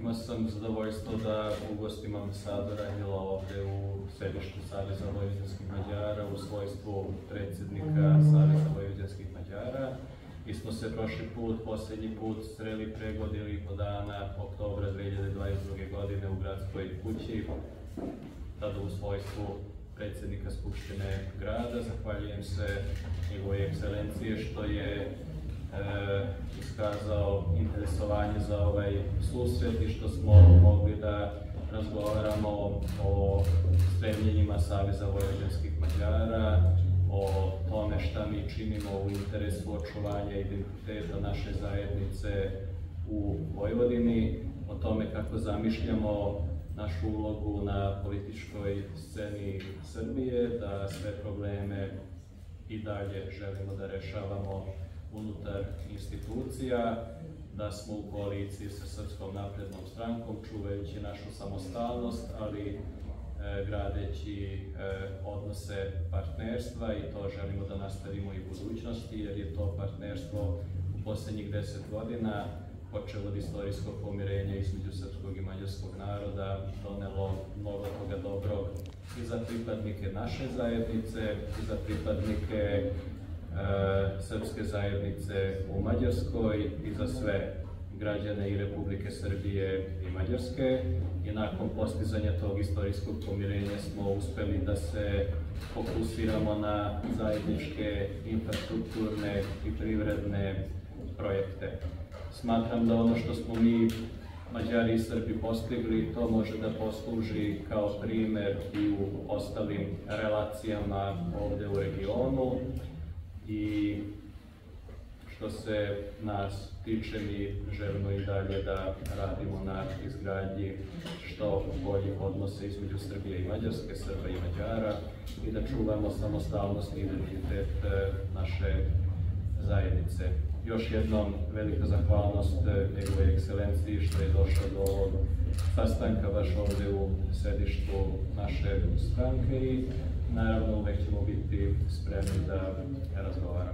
Imao sam zadovoljstvo da ugostim ambasadora Angela ovde u sedištu Saveza vojvođanskih Mađara u svojstvu predsjednika Saveza vojvođanskih Mađara. Mi smo se prošli put, posljednji put sreli pre godine i po dana, oktobra 2022. godine u gradskoj kući, tada u svojstvu predsjednika Skupštine grada. Zahvaljujem se njegove ekscelencije što je iskazao interesovanje za ovaj susret i što smo mogli da razgovaramo o stremljenjima Saveza vojvođanskih Mađara, o tome šta mi činimo u interesu očuvanja identiteta naše zajednice u Vojvodini, o tome kako zamišljamo našu ulogu na političkoj sceni Srbije, da sve probleme i dalje želimo da rešavamo unutar institucija, da smo u koaliciji sa Srpskom naprednom strankom, čuvajući našu samostalnost, ali e, gradeći e, odnose partnerstva i to želimo da nastavimo i u budućnosti, jer je to partnerstvo u poslednjih deset godina počelo od istorijskog pomirenja između srpskog i mađarskog naroda, donelo mnogo toga dobrog i za pripadnike naše zajednice, i za pripadnike srpske zajednice u Mađarskoj i za sve građane i Republike Srbije i Mađarske i nakon postizanja tog istorijskog pomirenja smo uspeli da se fokusiramo na zajedničke infrastrukturne i privredne projekte. Smatram da ono što smo mi Mađari i Srbi postigli, to može da posluži kao primer i u ostalim relacijama ovde u regionu i što se nas tiče mi želimo i dalje da radimo na izgradnji što boljih odnose između Srbije i Mađarske, Srba i Mađara i da čuvamo samostalnost i identitet e, naše zajednice. Još jednom velika zahvalnost e, njegove ekscelenciji što je došao do ovog sastanka baš ovde u sedištu naše stranke i naravno uvek ćemo biti spremni da razgovaramo.